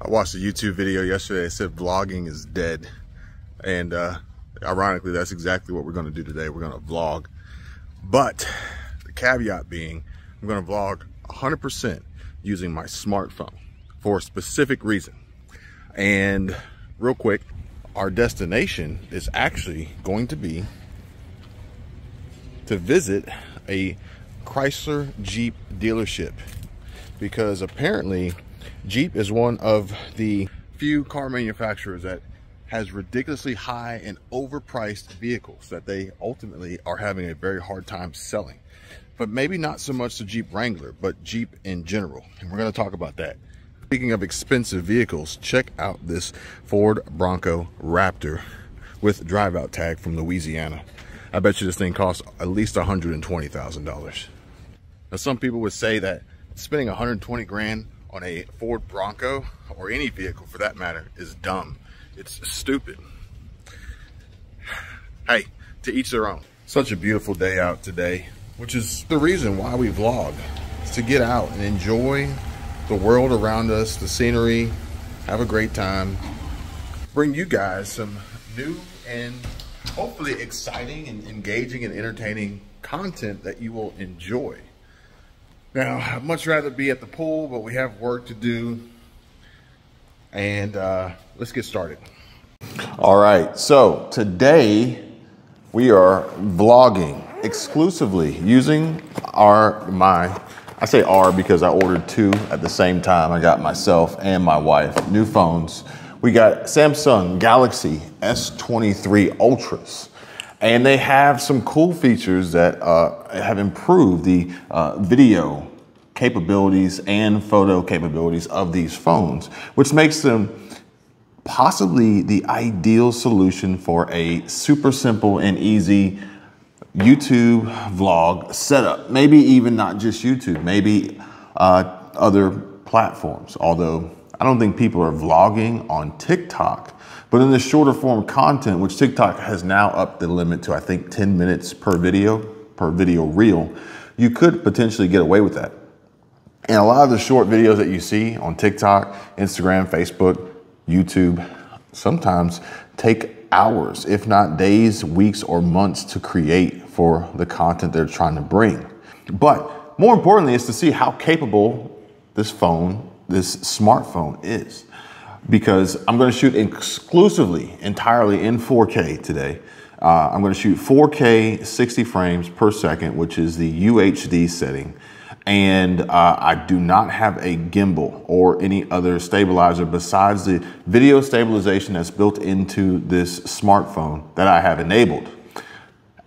I watched a YouTube video yesterday. It said vlogging is dead. And uh, ironically, that's exactly what we're going to do today. We're going to vlog. But the caveat being, I'm going to vlog 100% using my smartphone for a specific reason. And real quick, our destination is actually going to be to visit a Chrysler Jeep dealership because apparently Jeep is one of the few car manufacturers that has ridiculously high and overpriced vehicles that they ultimately are having a very hard time selling. But maybe not so much the Jeep Wrangler, but Jeep in general. And we're going to talk about that. Speaking of expensive vehicles, check out this Ford Bronco Raptor with drive out tag from Louisiana. I bet you this thing costs at least $120,000. Now, some people would say that spending 120 grand on a Ford Bronco or any vehicle for that matter is dumb. It's stupid. Hey, to each their own. Such a beautiful day out today, which is the reason why we vlog. Is to get out and enjoy the world around us, the scenery, have a great time, bring you guys some new and hopefully exciting and engaging and entertaining content that you will enjoy. Now, I'd much rather be at the pool, but we have work to do. And uh, let's get started. All right, so today we are vlogging exclusively using our, my, I say our because I ordered two at the same time. I got myself and my wife new phones. We got Samsung Galaxy S23 Ultras and they have some cool features that uh, have improved the uh, video capabilities and photo capabilities of these phones, which makes them possibly the ideal solution for a super simple and easy YouTube vlog setup. Maybe even not just YouTube, maybe uh, other platforms. Although I don't think people are vlogging on TikTok but in the shorter form content, which TikTok has now upped the limit to, I think, 10 minutes per video, per video reel, you could potentially get away with that. And a lot of the short videos that you see on TikTok, Instagram, Facebook, YouTube, sometimes take hours, if not days, weeks, or months to create for the content they're trying to bring. But more importantly, is to see how capable this phone, this smartphone is because I'm going to shoot exclusively, entirely in 4K today. Uh, I'm going to shoot 4K 60 frames per second, which is the UHD setting. And uh, I do not have a gimbal or any other stabilizer besides the video stabilization that's built into this smartphone that I have enabled.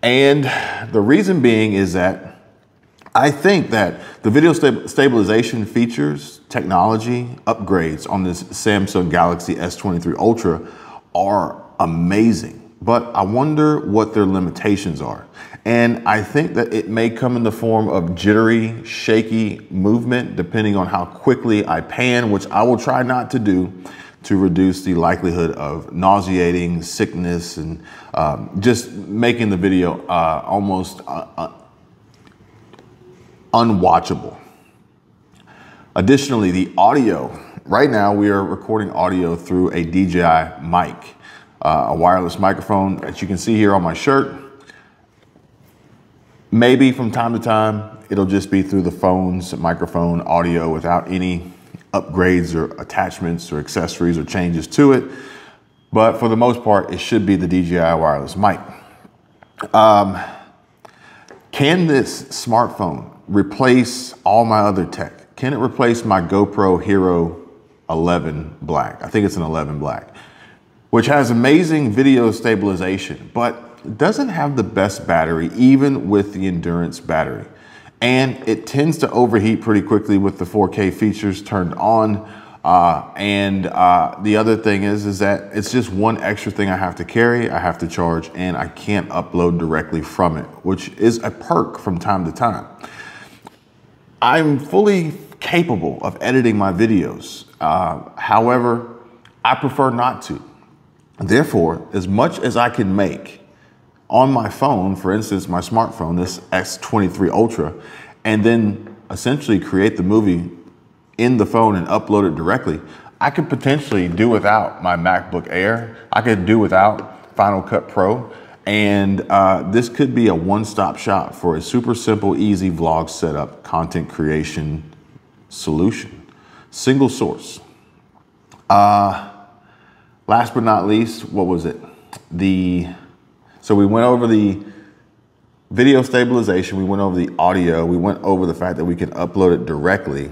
And the reason being is that I think that the video stabilization features, technology, upgrades on this Samsung Galaxy S23 Ultra are amazing, but I wonder what their limitations are. And I think that it may come in the form of jittery, shaky movement, depending on how quickly I pan, which I will try not to do to reduce the likelihood of nauseating, sickness, and um, just making the video uh, almost uh, uh unwatchable. Additionally, the audio, right now we are recording audio through a DJI mic, uh, a wireless microphone that you can see here on my shirt. Maybe from time to time, it'll just be through the phone's microphone audio without any upgrades or attachments or accessories or changes to it. But for the most part, it should be the DJI wireless mic. Um, can this smartphone replace all my other tech? Can it replace my GoPro Hero 11 Black? I think it's an 11 Black, which has amazing video stabilization, but doesn't have the best battery, even with the endurance battery. And it tends to overheat pretty quickly with the 4K features turned on. Uh, and uh, the other thing is, is that it's just one extra thing I have to carry, I have to charge, and I can't upload directly from it, which is a perk from time to time. I'm fully capable of editing my videos. Uh, however, I prefer not to. Therefore, as much as I can make on my phone, for instance, my smartphone, this S23 Ultra, and then essentially create the movie in the phone and upload it directly, I could potentially do without my MacBook Air. I could do without Final Cut Pro. And uh, this could be a one-stop shop for a super simple, easy vlog setup, content creation solution. Single source. Uh, last but not least, what was it? The so we went over the video stabilization, we went over the audio, we went over the fact that we can upload it directly.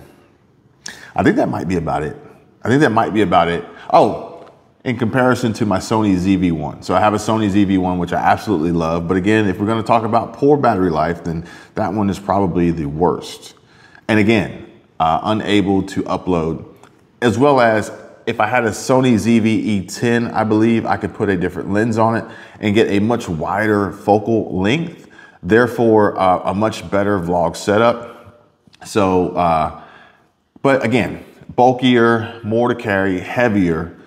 I think that might be about it. I think that might be about it. Oh, in comparison to my Sony ZV-1. So I have a Sony ZV-1, which I absolutely love. But again, if we're gonna talk about poor battery life, then that one is probably the worst. And again, uh, unable to upload, as well as if I had a Sony ZV-E10, I believe I could put a different lens on it and get a much wider focal length, therefore uh, a much better vlog setup. So, uh, but again, bulkier, more to carry, heavier.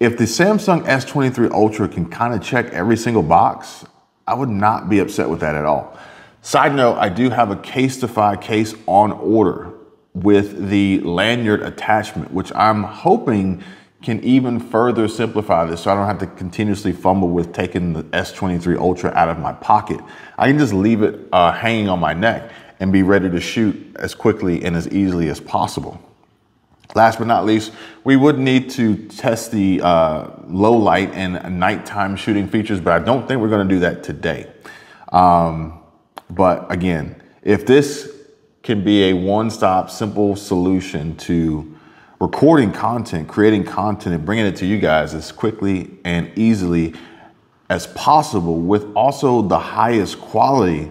If the Samsung S23 Ultra can kind of check every single box, I would not be upset with that at all. Side note, I do have a Casetify case on order with the lanyard attachment, which I'm hoping can even further simplify this so I don't have to continuously fumble with taking the S23 Ultra out of my pocket. I can just leave it uh, hanging on my neck and be ready to shoot as quickly and as easily as possible. Last but not least, we would need to test the uh, low light and nighttime shooting features, but I don't think we're gonna do that today. Um, but again, if this can be a one-stop simple solution to recording content, creating content and bringing it to you guys as quickly and easily as possible with also the highest quality,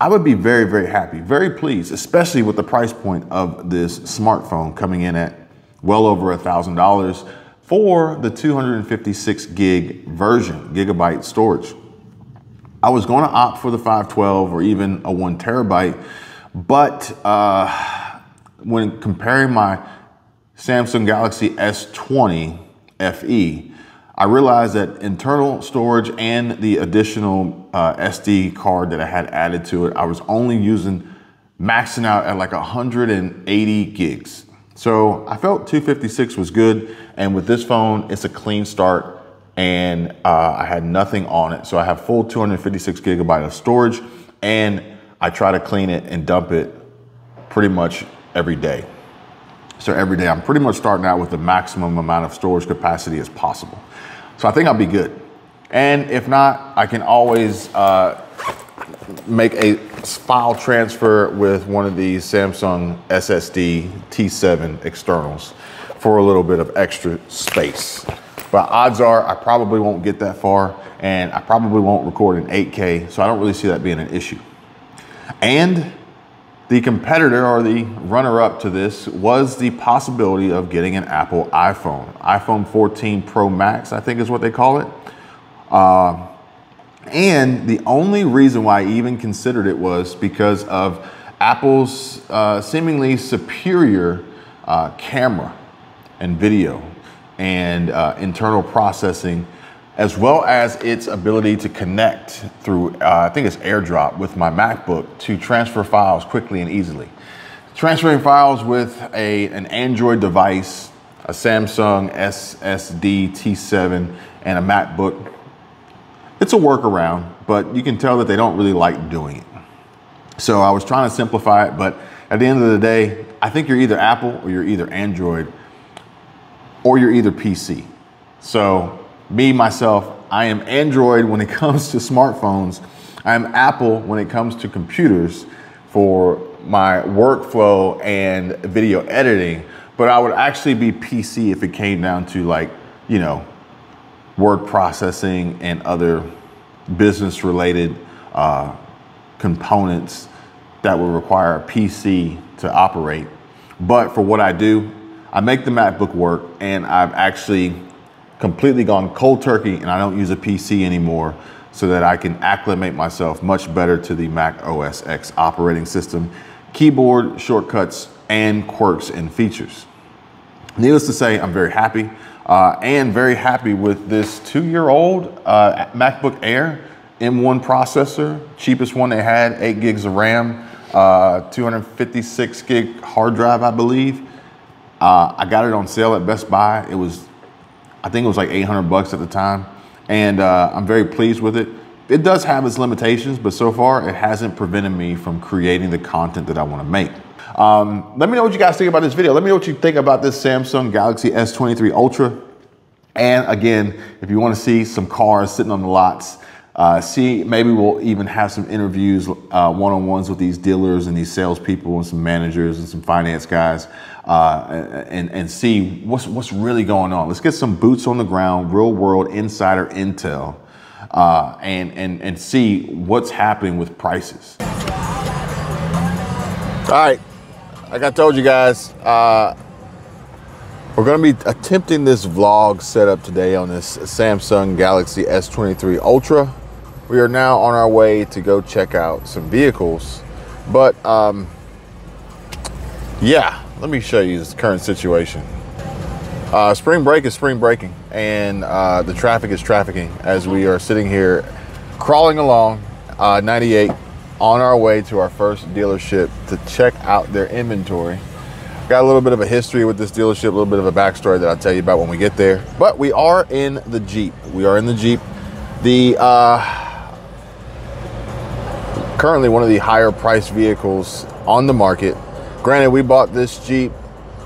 I would be very, very happy, very pleased, especially with the price point of this smartphone coming in at well over a thousand dollars for the 256 gig version, gigabyte storage. I was going to opt for the 512 or even a one terabyte but uh, when comparing my Samsung Galaxy S20 FE, I realized that internal storage and the additional uh, SD card that I had added to it, I was only using maxing out at like 180 gigs. So I felt 256 was good. And with this phone, it's a clean start and uh, I had nothing on it. So I have full 256 gigabyte of storage and I try to clean it and dump it pretty much every day. So every day I'm pretty much starting out with the maximum amount of storage capacity as possible. So I think I'll be good. And if not, I can always uh, make a file transfer with one of these Samsung SSD T7 externals for a little bit of extra space. But odds are I probably won't get that far and I probably won't record in 8K, so I don't really see that being an issue. And the competitor or the runner up to this was the possibility of getting an Apple iPhone. iPhone 14 Pro Max, I think is what they call it. Uh, and the only reason why I even considered it was because of Apple's uh, seemingly superior uh, camera and video and uh, internal processing as well as its ability to connect through, uh, I think it's AirDrop with my MacBook to transfer files quickly and easily. Transferring files with a, an Android device, a Samsung SSD T7, and a MacBook, it's a workaround, but you can tell that they don't really like doing it. So I was trying to simplify it, but at the end of the day, I think you're either Apple or you're either Android or you're either PC. So me, myself, I am Android when it comes to smartphones. I am Apple when it comes to computers for my workflow and video editing, but I would actually be PC if it came down to like, you know, word processing and other business related uh, components that would require a PC to operate. But for what I do, I make the MacBook work and I've actually completely gone cold turkey and I don't use a PC anymore so that I can acclimate myself much better to the Mac OS X operating system, keyboard shortcuts, and quirks and features. Needless to say, I'm very happy uh, and very happy with this two-year-old uh, MacBook Air M1 processor, cheapest one they had, eight gigs of RAM, uh, 256 gig hard drive, I believe. Uh, I got it on sale at Best Buy. It was, I think it was like 800 bucks at the time. And uh, I'm very pleased with it. It does have its limitations, but so far it hasn't prevented me from creating the content that I want to make. Um, let me know what you guys think about this video. Let me know what you think about this Samsung Galaxy S23 Ultra. And again, if you want to see some cars sitting on the lots, uh, see, maybe we'll even have some interviews, uh, one-on-ones with these dealers and these salespeople and some managers and some finance guys, uh, and and see what's what's really going on. Let's get some boots on the ground, real-world insider intel, uh, and and and see what's happening with prices. All right, like I told you guys, uh, we're going to be attempting this vlog setup today on this Samsung Galaxy S23 Ultra we are now on our way to go check out some vehicles. But um, yeah, let me show you this current situation. Uh, spring break is spring breaking, and uh, the traffic is trafficking as we are sitting here crawling along uh, 98 on our way to our first dealership to check out their inventory. Got a little bit of a history with this dealership, a little bit of a backstory that I'll tell you about when we get there. But we are in the Jeep. We are in the Jeep. The uh, currently one of the higher priced vehicles on the market. Granted, we bought this Jeep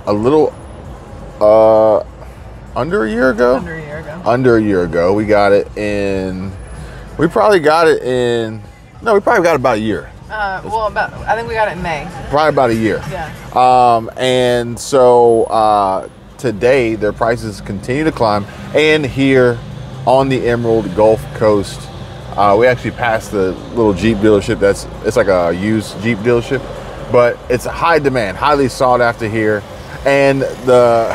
a little uh, under a year ago. Under a year ago. Under a year ago. We got it in. We probably got it in. No, we probably got it about a year. Uh, well, about I think we got it in May. Probably about a year. Yeah. Um, and so uh, today their prices continue to climb, and here on the Emerald Gulf Coast uh, we actually passed the little Jeep dealership. That's it's like a used Jeep dealership, but it's a high demand, highly sought after here. And the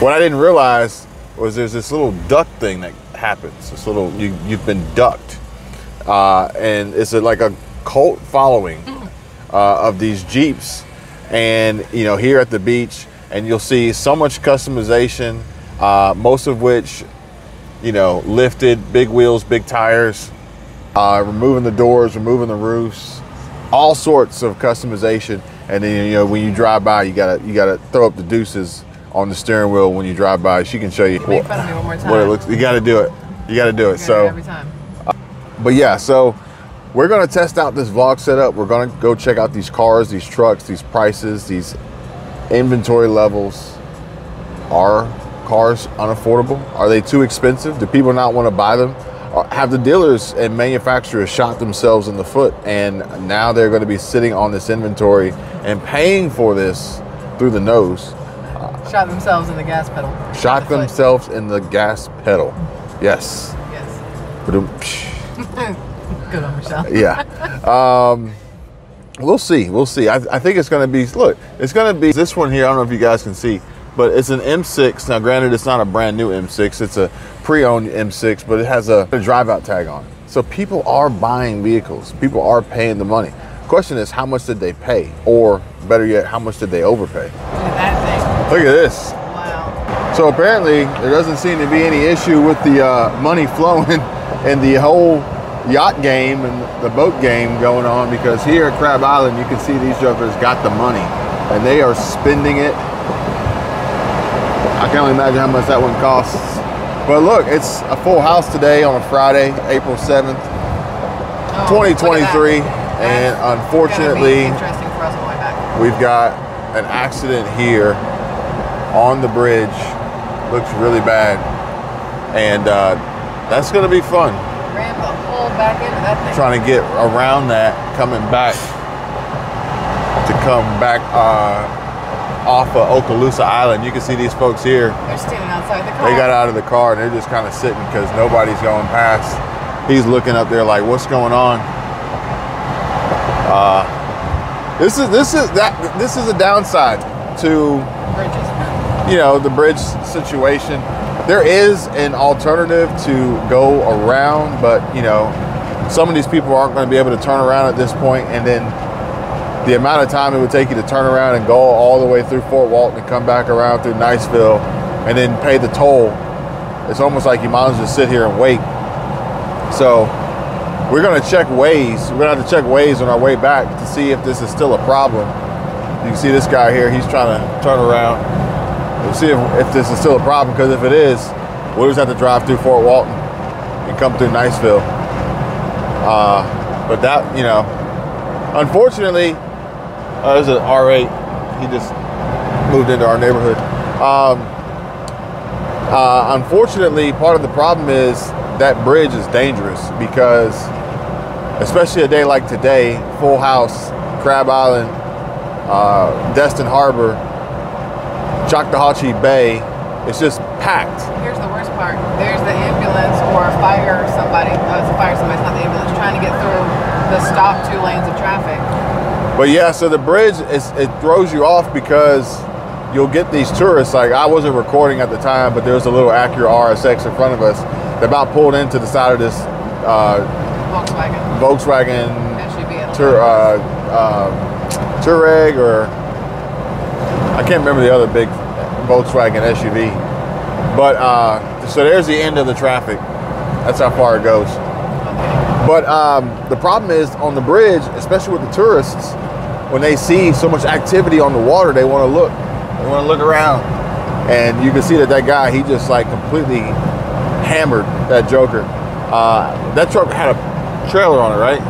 what I didn't realize was there's this little duck thing that happens. This little you you've been ducked, uh, and it's a, like a cult following uh, of these Jeeps. And you know here at the beach, and you'll see so much customization, uh, most of which you know, lifted, big wheels, big tires, uh, removing the doors, removing the roofs, all sorts of customization. And then you know when you drive by, you gotta you gotta throw up the deuces on the steering wheel when you drive by. She can show you what, what, it looks. You gotta do it. You gotta do it. so every time. Uh, but yeah, so we're gonna test out this vlog setup. We're gonna go check out these cars, these trucks, these prices, these inventory levels. Are cars unaffordable? Are they too expensive? Do people not want to buy them? Have the dealers and manufacturers shot themselves in the foot and now they're going to be sitting on this inventory and paying for this through the nose? Shot themselves in the gas pedal. Shot the themselves in the gas pedal. Yes. Yes. Good on Michelle. yeah. Um, we'll see. We'll see. I, I think it's going to be, look, it's going to be this one here. I don't know if you guys can see but it's an M6. Now, granted, it's not a brand new M6. It's a pre-owned M6, but it has a, a drive-out tag on it. So people are buying vehicles. People are paying the money. Question is, how much did they pay? Or better yet, how much did they overpay? Look at this. Wow. So apparently, there doesn't seem to be any issue with the uh, money flowing and the whole yacht game and the boat game going on because here at Crab Island, you can see these jokers got the money and they are spending it I can only imagine how much that one costs. But look, it's a full house today on a Friday, April 7th, oh, 2023. And unfortunately, we've got an accident here on the bridge. Looks really bad. And uh, that's going to be fun. Ram the whole back into that thing. Trying to get around that, coming back to come back. Uh, off of Okaloosa Island. You can see these folks here. They're standing outside the car. They got out of the car and they're just kind of sitting because nobody's going past. He's looking up there like, what's going on? Uh, this is this is that this is a downside to bridges. You know the bridge situation. There is an alternative to go around, but you know some of these people aren't going to be able to turn around at this point and then the amount of time it would take you to turn around and go all the way through Fort Walton and come back around through Niceville and then pay the toll, it's almost like you might as well just sit here and wait. So we're gonna check Waze. We're gonna have to check Waze on our way back to see if this is still a problem. You can see this guy here. He's trying to turn around. We'll see if, if this is still a problem. Because if it is, we'll just have to drive through Fort Walton and come through Niceville. Uh, but that, you know, unfortunately, uh, there's an R8. He just moved into our neighborhood. Um, uh, unfortunately, part of the problem is that bridge is dangerous because, especially a day like today, Full House, Crab Island, uh, Destin Harbor, Choctawhatchee Bay, it's just packed. Here's the worst part. There's the ambulance or fire somebody. Oh, it's a fire somebody. It's not the ambulance. Trying to get through the stop two lanes of traffic. But yeah, so the bridge is it throws you off because you'll get these tourists. Like I wasn't recording at the time, but there was a little Acura RSX in front of us that about pulled into the side of this uh, Volkswagen. Volkswagen. Tur- uh, uh, Touareg or I can't remember the other big Volkswagen SUV. But uh, so there's the end of the traffic. That's how far it goes. But um, the problem is on the bridge, especially with the tourists, when they see so much activity on the water, they want to look. They want to look around, and you can see that that guy he just like completely hammered that Joker. Uh, that truck had a trailer on it, right?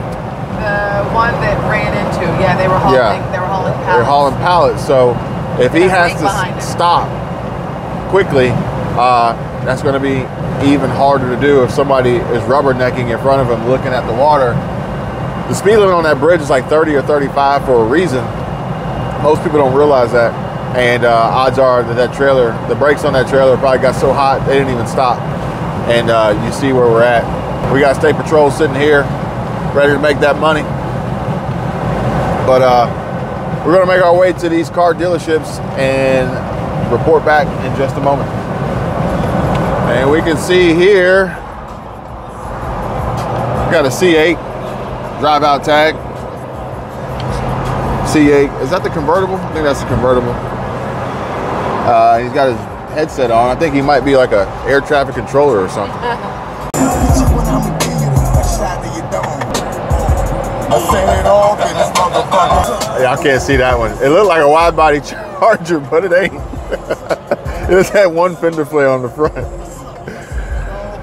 The one that ran into, yeah, they were hauling. Yeah. They were hauling pallets. They're hauling pallets. So if he has to behind s- him. stop quickly, uh, that's going to be even harder to do if somebody is rubbernecking in front of him looking at the water. The speed limit on that bridge is like 30 or 35 for a reason. Most people don't realize that. And uh, odds are that that trailer, the brakes on that trailer probably got so hot they didn't even stop. And uh, you see where we're at. We got state patrol sitting here, ready to make that money. But uh, we're gonna make our way to these car dealerships and report back in just a moment. And we can see here, got a C8 drive out tag. C8, is that the convertible? I think that's the convertible. Uh, he's got his headset on. I think he might be like a air traffic controller or something. Yeah, I can't see that one. It looked like a wide body charger, but it ain't. it just had one fender flare on the front.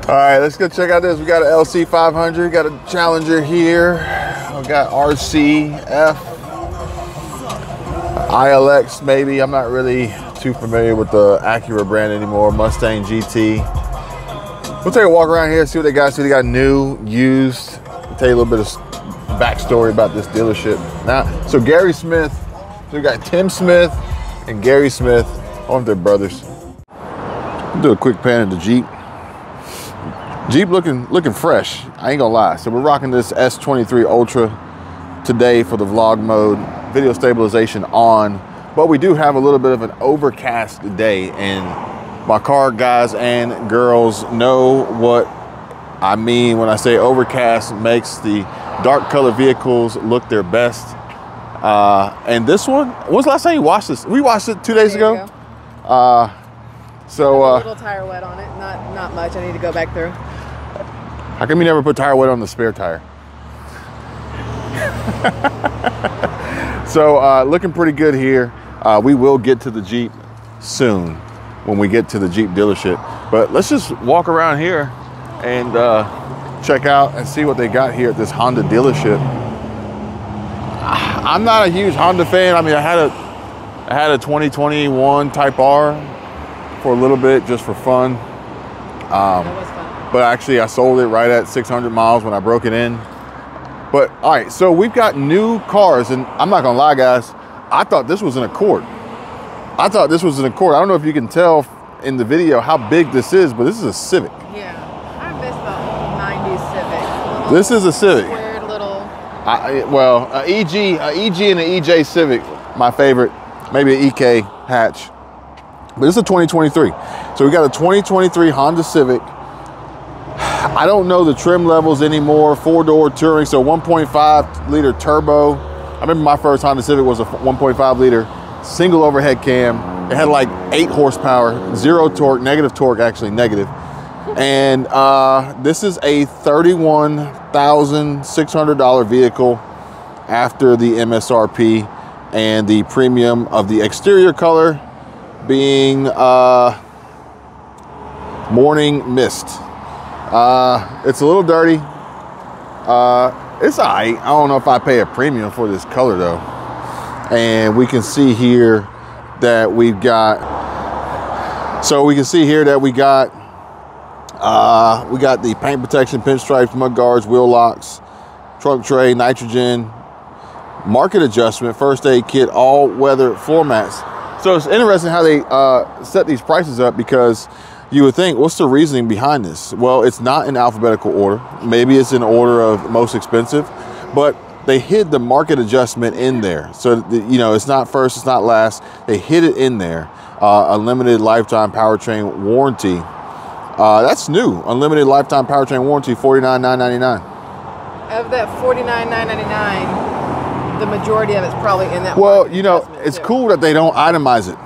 All right, let's go check out this. We got an LC 500, got a Challenger here. We got RCF, ILX maybe. I'm not really too familiar with the Acura brand anymore. Mustang GT. We'll take a walk around here, see what they got, see what they got new, used. I'll tell you a little bit of backstory about this dealership. Now, so Gary Smith, so we got Tim Smith and Gary Smith. I wonder if they're brothers. I'll do a quick pan of the Jeep. Jeep looking looking fresh. I ain't gonna lie. So we're rocking this S23 Ultra today for the vlog mode, video stabilization on. But we do have a little bit of an overcast day, and my car guys and girls know what I mean when I say overcast makes the dark color vehicles look their best. Uh, and this one, when was the last time you watched this? We watched it two days you ago. Uh, so a uh, little tire wet on it. Not not much. I need to go back through. how come you never put tire wet on the spare tire? so uh, looking pretty good here. Uh, we will get to the Jeep soon when we get to the Jeep dealership. But let's just walk around here and uh, check out and see what they got here at this Honda dealership. I'm not a huge Honda fan. I mean, I had a I had a 2021 Type R for a little bit just for fun. Um, was fun. but actually I sold it right at 600 miles when I broke it in. But all right, so we've got new cars, and I'm not gonna lie, guys. I thought this was an Accord. I thought this was an Accord. I don't know if you can tell in the video how big this is, but this is a Civic. Yeah, I miss the old '90s Civic. This is a Civic. Weird little. I, I- well, a EG, a EG, and an EJ Civic, my favorite. Maybe an EK hatch, but is a 2023. So we got a 2023 Honda Civic. I don't know the trim levels anymore. Four door touring, so 1.5 liter turbo. I remember my first Honda Civic was a 1.5 liter single overhead cam. It had like eight horsepower, zero torque, negative torque, actually negative. And uh, this is a $31,600 vehicle after the MSRP. and the premium of the exterior color being uh, Morning Mist. Uh, it's a little dirty. Uh, it's all right. I don't know if I pay a premium for this color though. And we can see here that we've got, so we can see here that we got, uh, we got the paint protection, pinstripes, mud guards, wheel locks, trunk tray, nitrogen, market adjustment, first aid kit, all weather floor mats. So it's interesting how they uh, set these prices up because you would think, what's the reasoning behind this? Well, it's not in alphabetical order. Maybe it's in order of most expensive, but they hid the market adjustment in there. So, you know, it's not first, it's not last. They hid it in there. Uh, unlimited lifetime powertrain warranty. Uh, that's new. Unlimited lifetime powertrain warranty, $49,999. Of that $49,999, the majority of it's probably in that. Well, you know, it's too. cool that they don't itemize it.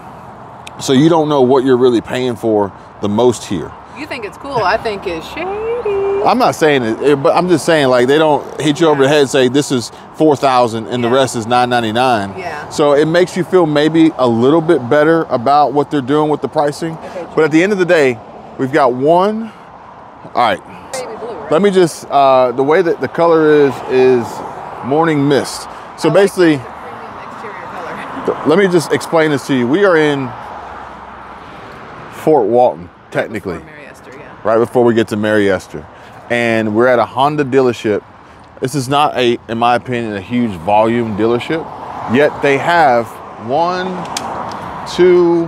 So you don't know what you're really paying for the most here. You think it's cool. I think it's shady. I'm not saying it, but I'm just saying like they don't hit you yeah. over the head and say this is four thousand and yeah. the rest is nine ninety nine. Yeah. So it makes you feel maybe a little bit better about what they're doing with the pricing. Okay, but at the end of the day, we've got one. All right. Blue, right? Let me just uh, the way that the color is is morning mist. So I basically, like let me just explain this to you. We are in Fort Walton technically. Before yeah. Right before we get to Mary Esther. And we're at a Honda dealership. This is not a, in my opinion, a huge volume dealership. Yet they have one, two,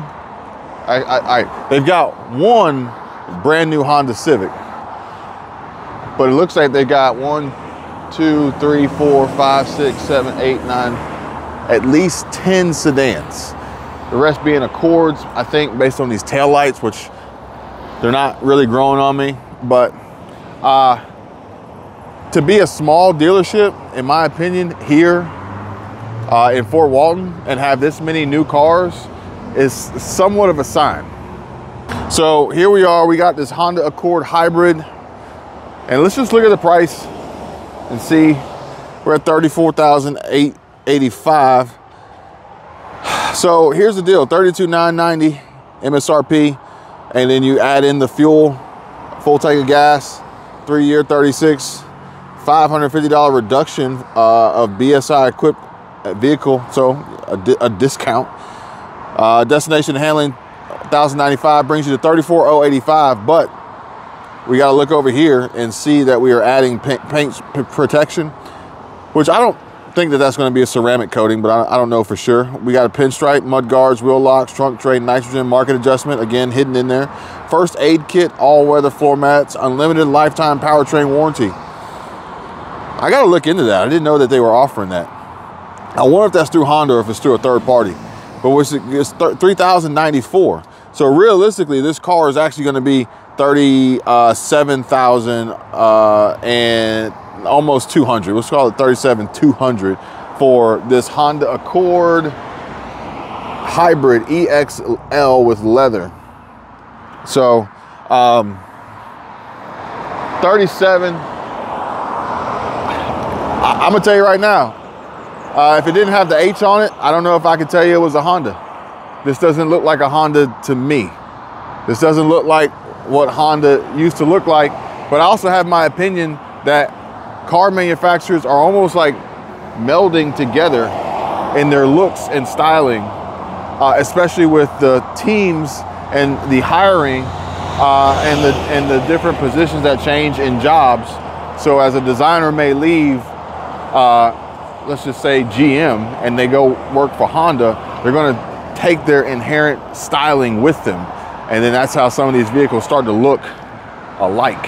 I, I, I, they've got one brand new Honda Civic. But it looks like they got one, two, three, four, five, six, seven, eight, nine, at least 10 sedans. The rest being Accords, I think, based on these tail lights, which they're not really growing on me. But uh, to be a small dealership, in my opinion, here uh, in Fort Walton and have this many new cars is somewhat of a sign. So here we are, we got this Honda Accord Hybrid. And let's just look at the price and see. We're at 34,885. So here's the deal, 32,990 MSRP, and then you add in the fuel, full tank of gas, three year 36, $550 reduction uh, of BSI equipped vehicle, so a, a discount. Uh, destination handling 1095 brings you to 34085, but we got to look over here and see that we are adding paint, paint protection, which I don't think that that's going to be a ceramic coating, but I, I, don't know for sure. We got a pinstripe, mud guards, wheel locks, trunk tray, nitrogen market adjustment, again, hidden in there. First aid kit, all-weather floor mats, unlimited lifetime powertrain warranty. I got to look into that. I didn't know that they were offering that. I wonder if that's through Honda or if it's through a third party. But it's, it's 3094 So realistically, this car is actually going to be 37,000 uh, and almost 200. Let's call it 37 200 for this Honda Accord Hybrid EXL with leather. So, um, 37. I, am gonna tell you right now. Uh, if it didn't have the H on it, I don't know if I could tell you it was a Honda. This doesn't look like a Honda to me. This doesn't look like what Honda used to look like. But I also have my opinion that car manufacturers are almost like melding together in their looks and styling, uh, especially with the teams and the hiring uh, and the and the different positions that change in jobs. So as a designer may leave, uh, let's just say GM, and they go work for Honda, they're going to take their inherent styling with them, and then that's how some of these vehicles start to look alike.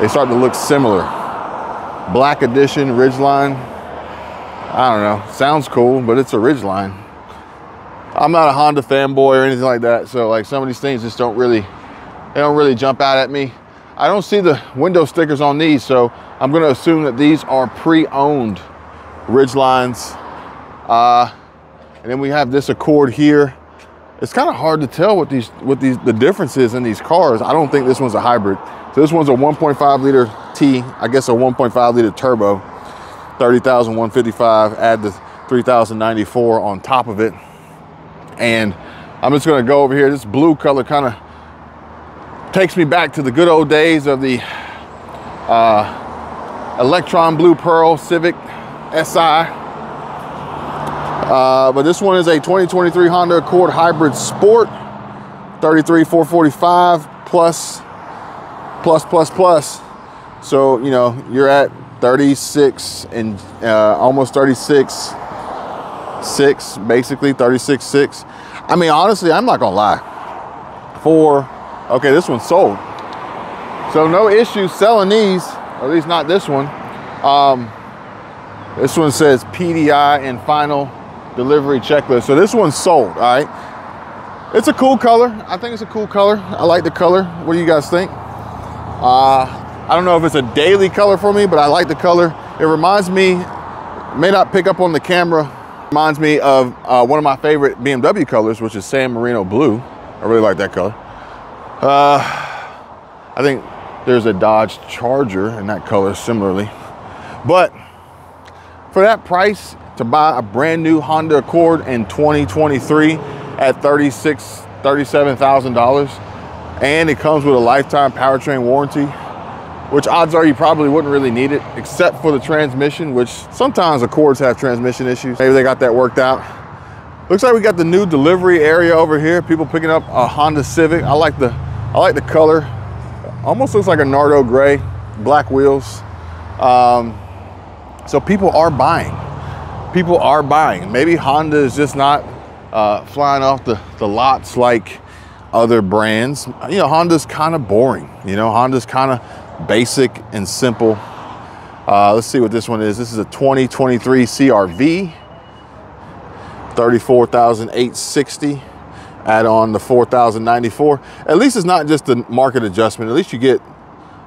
They start to look similar. Black Edition Ridgeline. I don't know. Sounds cool, but it's a Ridgeline. I'm not a Honda fanboy or anything like that, so like some of these things just don't really, they don't really jump out at me. I don't see the window stickers on these, so I'm going to assume that these are pre-owned Ridgelines. Uh, and then we have this Accord here. It's kind of hard to tell what these what these the differences in these cars. I don't think this one's a hybrid. So this one's a 1.5 liter T, I guess a 1.5 liter turbo, 30,155. Add the 3094 on top of it. And I'm just gonna go over here. This blue color kind of takes me back to the good old days of the uh, Electron Blue Pearl Civic SI. Uh, but this one is a 2023 Honda Accord Hybrid Sport, 33445 plus, plus, plus, plus. So, you know, you're at 36 and uh, almost 36, six, basically 36, six. I mean, honestly, I'm not gonna lie. For, okay, this one's sold. So no issue selling these, at least not this one. Um, this one says PDI and final delivery checklist. So this one's sold, all right? It's a cool color. I think it's a cool color. I like the color. What do you guys think? Uh, I don't know if it's a daily color for me, but I like the color. It reminds me, may not pick up on the camera, reminds me of uh, one of my favorite BMW colors, which is San Marino Blue. I really like that color. Uh, I think there's a Dodge Charger in that color similarly. But for that price, to buy a brand new Honda Accord in 2023 at 36, $37,000, and it comes with a lifetime powertrain warranty, which odds are you probably wouldn't really need it, except for the transmission, which sometimes Accords have transmission issues. Maybe they got that worked out. Looks like we got the new delivery area over here. People picking up a Honda Civic. I like the, I like the color. Almost looks like a Nardo gray, black wheels. Um, so people are buying. People are buying. Maybe Honda is just not uh, flying off the, the lots like other brands. You know, Honda's kind of boring. You know, Honda's kind of basic and simple. Uh, let's see what this one is. This is a 2023 CRV, 34,860. Add on the 4,094. At least it's not just a market adjustment. At least you get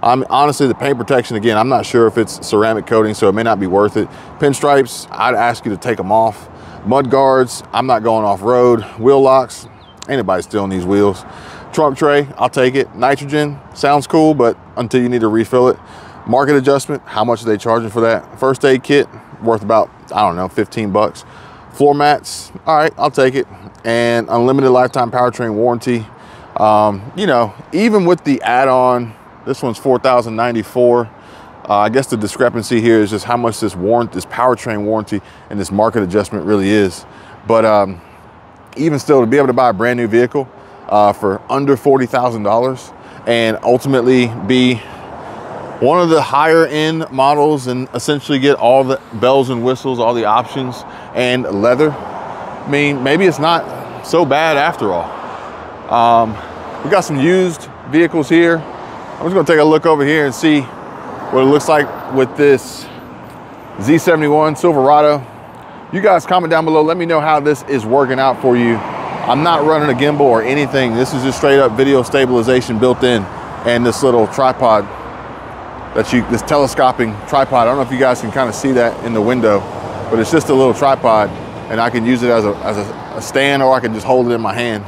I'm honestly the paint protection again. I'm not sure if it's ceramic coating, so it may not be worth it. Pinstripes, I'd ask you to take them off. Mud guards, I'm not going off road. Wheel locks, anybody stealing these wheels. Trunk tray, I'll take it. Nitrogen, sounds cool, but until you need to refill it. Market adjustment, how much are they charging for that? First aid kit, worth about, I don't know, 15 bucks. Floor mats, all right, I'll take it. And unlimited lifetime powertrain warranty. Um, you know, even with the add-on this one's 4,094. Uh, I guess the discrepancy here is just how much this warrant, this powertrain warranty and this market adjustment really is. But um, even still, to be able to buy a brand new vehicle uh, for under $40,000 and ultimately be one of the higher end models and essentially get all the bells and whistles, all the options and leather. I mean, maybe it's not so bad after all. Um, we got some used vehicles here. I'm just gonna take a look over here and see what it looks like with this Z71 Silverado. You guys comment down below, let me know how this is working out for you. I'm not running a gimbal or anything. This is just straight up video stabilization built in and this little tripod that you, this telescoping tripod. I don't know if you guys can kind of see that in the window, but it's just a little tripod and I can use it as a, as a, a stand or I can just hold it in my hand.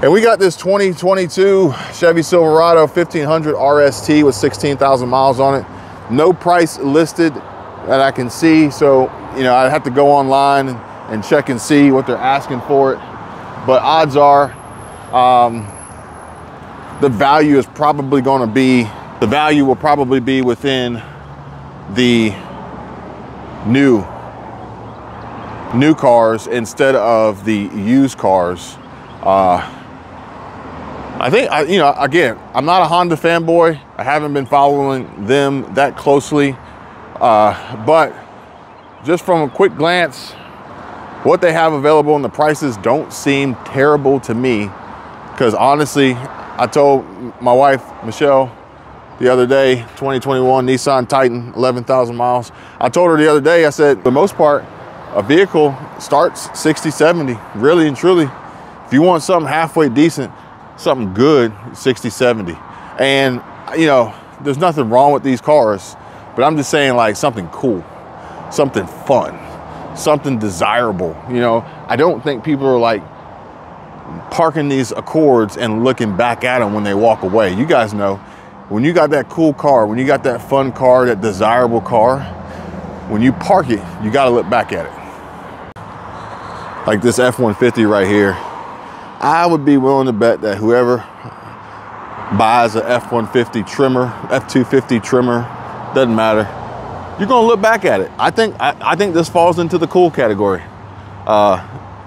And we got this 2022 Chevy Silverado 1500 RST with 16,000 miles on it. No price listed that I can see. So, you know, I'd have to go online and check and see what they're asking for it. But odds are um, the value is probably going to be, the value will probably be within the new new cars instead of the used cars. Uh, I think, I, you know, again, I'm not a Honda fanboy. I haven't been following them that closely. Uh, but just from a quick glance, what they have available and the prices don't seem terrible to me. Because honestly, I told my wife, Michelle, the other day, 2021 Nissan Titan, 11,000 miles. I told her the other day, I said, for the most part, a vehicle starts 60, 70, really and truly. If you want something halfway decent, something good 60 70 and you know there's nothing wrong with these cars but i'm just saying like something cool something fun something desirable you know? I don't think people are like parking these accords and looking back at them when they walk away. You guys know when you got that cool car when you got that fun car that desirable car when you park it you got to look back at it. Like this F-150 right here, I would be willing to bet that whoever buys a F-150 Tremor, F-250 Tremor, doesn't matter, you're gonna look back at it. I think I, I think this falls into the cool category. Uh,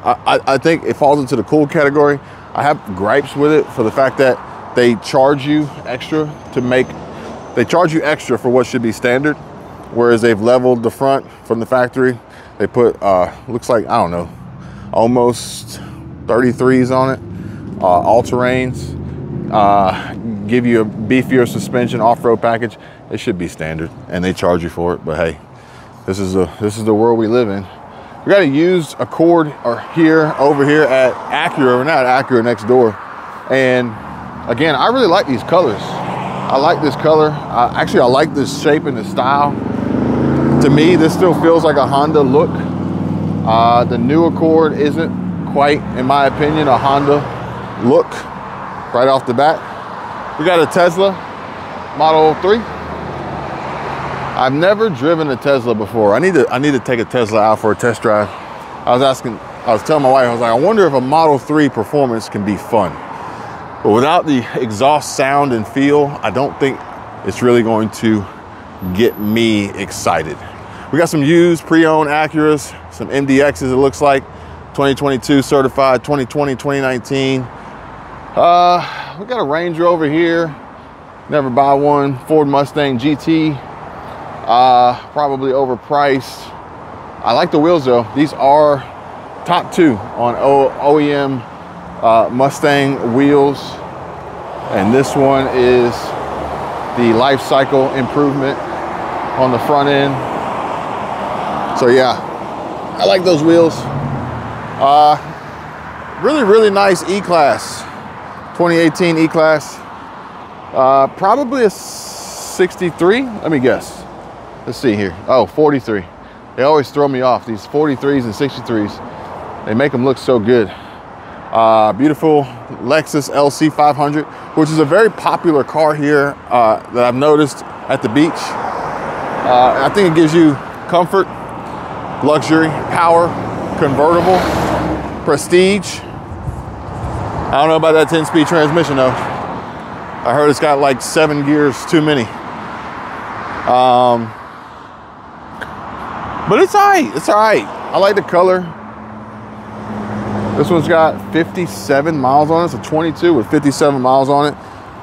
I, I think it falls into the cool category. I have gripes with it for the fact that they charge you extra to make, they charge you extra for what should be standard, whereas they've leveled the front from the factory. They put, uh, looks like, I don't know, almost 33s on it, uh, all-terrains, uh, give you a beefier suspension off-road package. It should be standard and they charge you for it, but hey, this is, a, this is the world we live in. We got a used Accord or here, over here at Acura. We're not Acura next door. And again, I really like these colors. I like this color. Actually, I like this shape and the style. To me, this still feels like a Honda look. Uh, the new Accord isn't quite, in my opinion, a Honda look right off the bat. We got a Tesla Model 3. I've never driven a Tesla before. I need to I need to take a Tesla out for a test drive. I was asking, I was telling my wife, I was like, I wonder if a Model 3 performance can be fun. But without the exhaust sound and feel, I don't think it's really going to get me excited. We got some used pre-owned Acuras, some MDXs it looks like, 2022 certified, 2020, 2019. Uh, we got a Range Rover here. Never buy one. Ford Mustang GT. Uh, probably overpriced. I like the wheels though. These are top two on OEM uh, Mustang wheels. And this one is the life cycle improvement on the front end. So yeah, I like those wheels. Uh, really, really nice E-Class. 2018 E-Class. Uh, probably a 63, let me guess. Let's see here. Oh, 43. They always throw me off, these 43s and 63s. They make them look so good. Uh, beautiful Lexus LC500, which is a very popular car here uh, that I've noticed at the beach. Uh, I think it gives you comfort, luxury, power, convertible, prestige. I don't know about that 10 speed transmission though. I heard it's got like seven gears too many. Um, but it's all right. It's all right. I like the color. This one's got 57 miles on it. It's a 22 with 57 miles on it.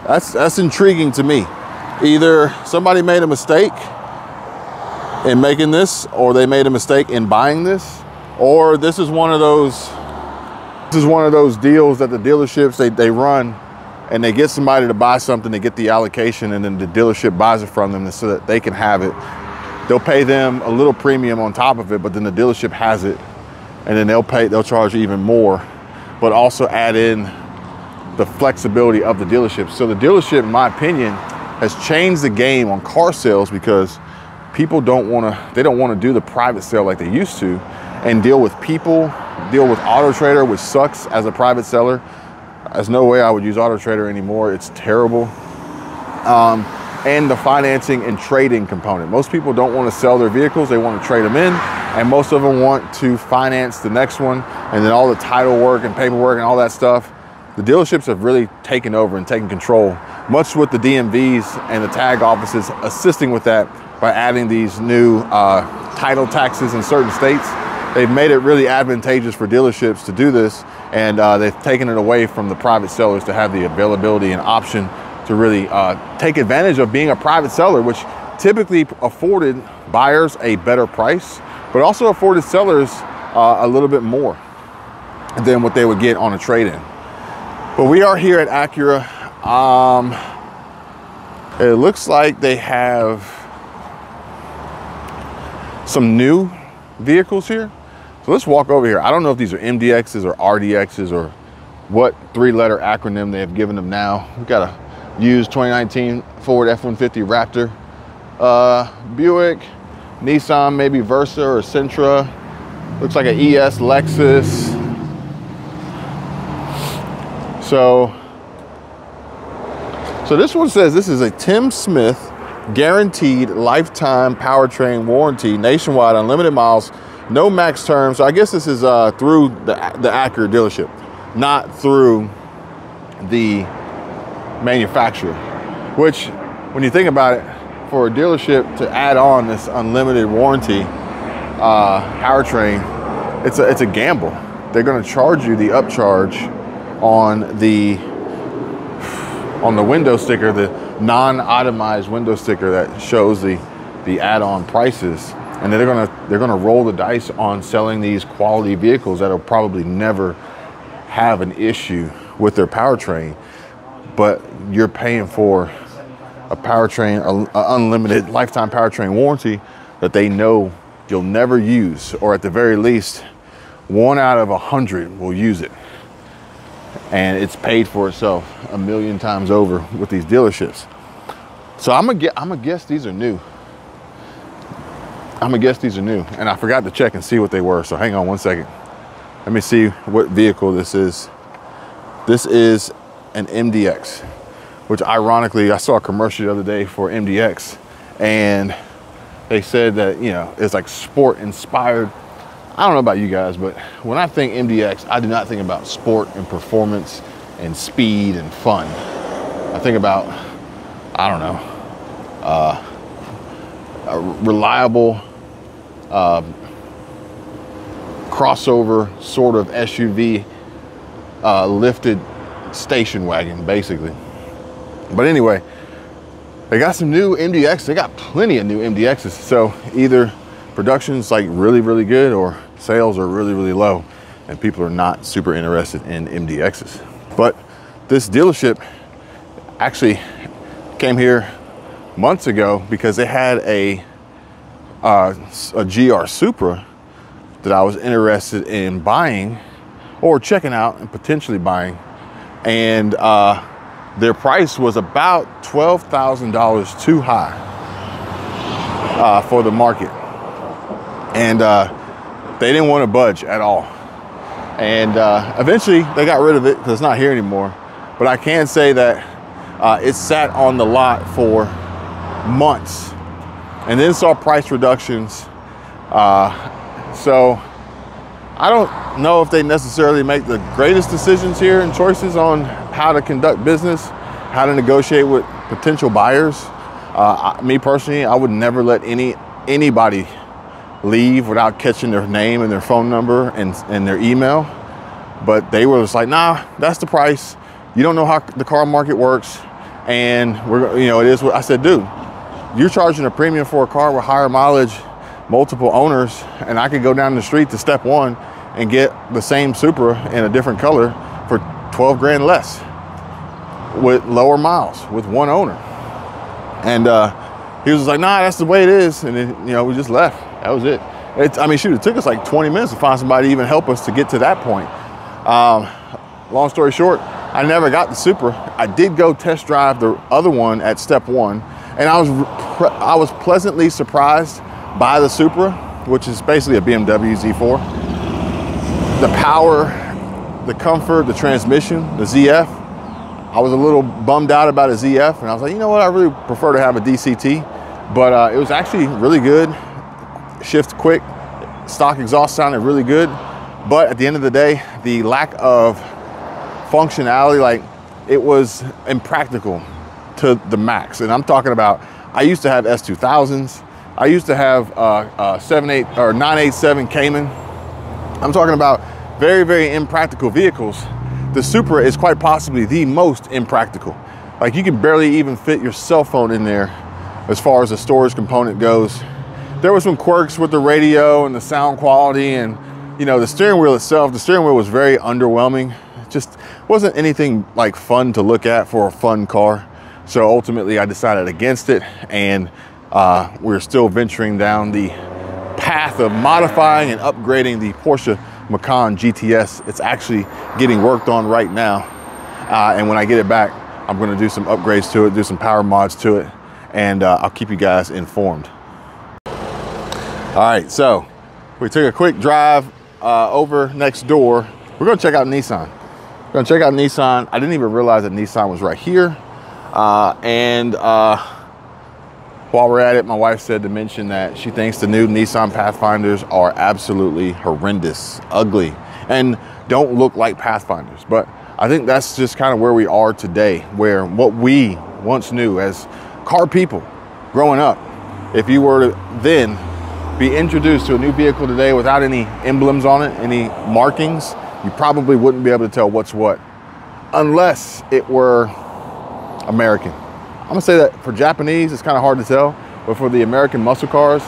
That's that's intriguing to me. Either somebody made a mistake in making this, or they made a mistake in buying this, or this is one of those this is one of those deals that the dealerships they, they run and they get somebody to buy something, they get the allocation, and then the dealership buys it from them so that they can have it they'll pay them a little premium on top of it, but then the dealership has it, and then they'll pay, they'll charge even more, but also add in the flexibility of the dealership. So the dealership, in my opinion, has changed the game on car sales because people don't want to, they don't want to do the private sale like they used to, and deal with people, deal with Auto Trader, which sucks as a private seller. There's no way I would use Auto Trader anymore. It's terrible. Um, and the financing and trading component. Most people don't want to sell their vehicles, they want to trade them in, and most of them want to finance the next one, and then all the title work and paperwork and all that stuff. The dealerships have really taken over and taken control, much with the DMVs and the tag offices assisting with that by adding these new uh, title taxes in certain states. They've made it really advantageous for dealerships to do this, and uh, they've taken it away from the private sellers to have the availability and option to really uh, take advantage of being a private seller, which typically afforded buyers a better price, but also afforded sellers uh, a little bit more than what they would get on a trade-in. But we are here at Acura. Um, it looks like they have some new vehicles here. So let's walk over here. I don't know if these are MDXs or RDXs or what three letter acronym they have given them now. We've got a used 2019 Ford F-150 Raptor. Uh, Buick, Nissan, maybe Versa or Sentra. Looks like an ES Lexus. So, so this one says this is a Tim Smith guaranteed lifetime powertrain warranty, nationwide, unlimited miles, no max term. So I guess this is uh, through the, the Acura dealership, not through the manufacturer, which when you think about it, for a dealership to add on this unlimited warranty uh, powertrain, it's a, it's a gamble. They're going to charge you the upcharge on the on the window sticker, the non-itemized window sticker that shows the the add-on prices, and they're gonna they're gonna roll the dice on selling these quality vehicles that'll probably never have an issue with their powertrain, but you're paying for a powertrain, an unlimited lifetime powertrain warranty that they know you'll never use, or at the very least, one out of a hundred will use it and it's paid for itself a million times over with these dealerships. So I'm gonna I'm gonna guess these are new. I'm gonna guess these are new, and I forgot to check and see what they were. So hang on one second. Let me see what vehicle this is. This is an MDX, which ironically I saw a commercial the other day for MDX, and they said that you know it's like sport inspired I don't know about you guys, but when I think MDX, I do not think about sport and performance and speed and fun. I think about, I don't know, uh, a reliable uh, crossover sort of SUV uh, lifted station wagon, basically. But anyway, they got some new MDX. They got plenty of new MDXs. So either production's like really, really good or sales are really, really low and people are not super interested in MDXs. But this dealership actually came here months ago because they had a, uh, a GR Supra that I was interested in buying or checking out and potentially buying. And uh, their price was about $12,000 too high uh, for the market. And uh, they didn't want to budge at all. And uh, eventually they got rid of it because it's not here anymore. But I can say that uh, it sat on the lot for months and then saw price reductions. Uh, so I don't know if they necessarily make the greatest decisions here and choices on how to conduct business, how to negotiate with potential buyers. Uh, me personally, I would never let any anybody leave without catching their name and their phone number and, and their email. But they were just like, nah, that's the price. You don't know how the car market works. And we're, you know, it is what I said, dude, you're charging a premium for a car with higher mileage, multiple owners, and I could go down the street to step one and get the same Supra in a different color for 12 grand less with lower miles with one owner. And uh, he was like, nah, that's the way it is. And then, you know, we just left. That was it. I mean, shoot, it took us like 20 minutes to find somebody to even help us to get to that point. Um, long story short, I never got the Supra. I did go test drive the other one at step one, and I was I was pleasantly surprised by the Supra, which is basically a BMW Z4. The power, the comfort, the transmission, the ZF. I was a little bummed out about a ZF, and I was like, you know what, I really prefer to have a DCT, but uh, it was actually really good shift quick. Stock exhaust sounded really good. But at the end of the day, the lack of functionality, like it was impractical to the max. And I'm talking about, I used to have S2000s. I used to have uh, uh, 78 or 987 Cayman. I'm talking about very, very impractical vehicles. The Supra is quite possibly the most impractical. Like you can barely even fit your cell phone in there as far as the storage component goes there were some quirks with the radio and the sound quality and you know the steering wheel itself the steering wheel was very underwhelming it just wasn't anything like fun to look at for a fun car so ultimately i decided against it and uh, we're still venturing down the path of modifying and upgrading the porsche macan gts it's actually getting worked on right now uh, and when i get it back i'm going to do some upgrades to it do some power mods to it and uh, i'll keep you guys informed all right, so we took a quick drive uh, over next door. We're gonna check out Nissan. We're gonna check out Nissan. I didn't even realize that Nissan was right here. Uh, and uh, While we're at it, my wife said to mention that she thinks the new Nissan Pathfinders are absolutely horrendous, ugly, and don't look like Pathfinders. But I think that's just kind of where we are today, where what we once knew as car people growing up, if you were to then be introduced to a new vehicle today without any emblems on it, any markings, you probably wouldn't be able to tell what's what unless it were American. I'm gonna say that for Japanese, it's kind of hard to tell, but for the American muscle cars,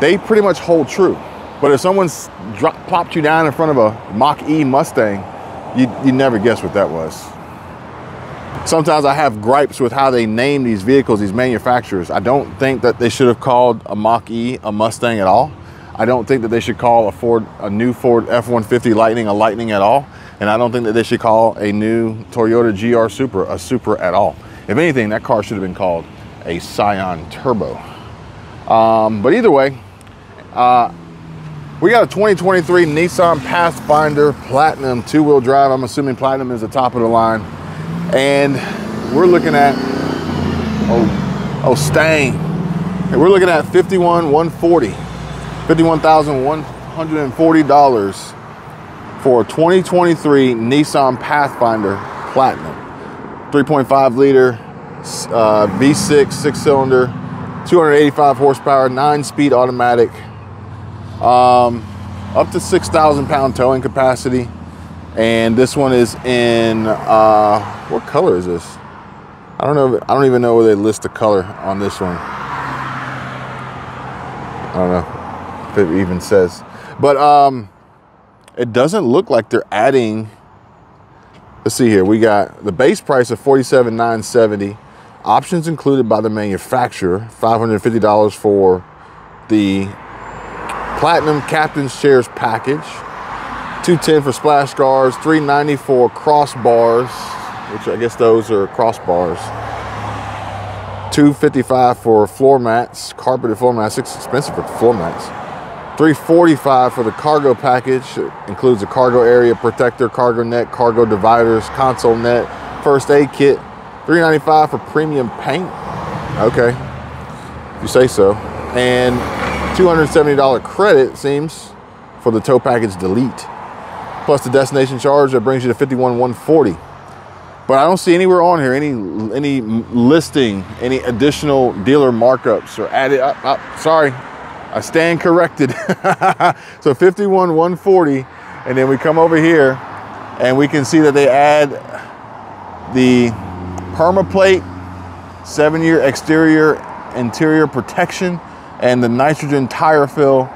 they pretty much hold true. But if someone's drop, plopped you down in front of a Mach E Mustang, you, you never guess what that was. Sometimes I have gripes with how they name these vehicles, these manufacturers. I don't think that they should have called a Mach E a Mustang at all. I don't think that they should call a Ford, a new Ford F-150 Lightning a Lightning at all. And I don't think that they should call a new Toyota GR Supra a Supra at all. If anything, that car should have been called a Scion Turbo. Um, but either way, uh, we got a 2023 Nissan Pathfinder Platinum two-wheel drive. I'm assuming Platinum is the top of the line. And we're looking at, oh, oh, Stang. And we're looking at 51 140 $51,140 for a 2023 Nissan Pathfinder Platinum. 3.5 liter uh, V6 six cylinder, 285 horsepower, nine speed automatic, um, up to 6,000 pound towing capacity. And this one is in, uh, what color is this? I don't know. I don't even know where they list the color on this one. I don't know if it even says. But um, it doesn't look like they're adding let's see here. We got the base price of $47,970. Options included by the manufacturer, $550 for the Platinum Captain's Chairs package, 210 for splash guards, 390 for crossbars, which I guess those are crossbars. 255 for floor mats, carpeted floor mats, it's expensive for floor mats. 345 for the cargo package. It includes a cargo area protector, cargo net, cargo dividers, console net, first aid kit. 395 for premium paint. Okay, if you say so. And $270 credit seems for the tow package delete. Plus the destination charge that brings you to 51 140 but I don't see anywhere on here any any listing, any additional dealer markups or added. Uh, uh, sorry, I stand corrected. so 51 140 and then we come over here and we can see that they add the permaplate seven year exterior interior protection and the nitrogen tire fill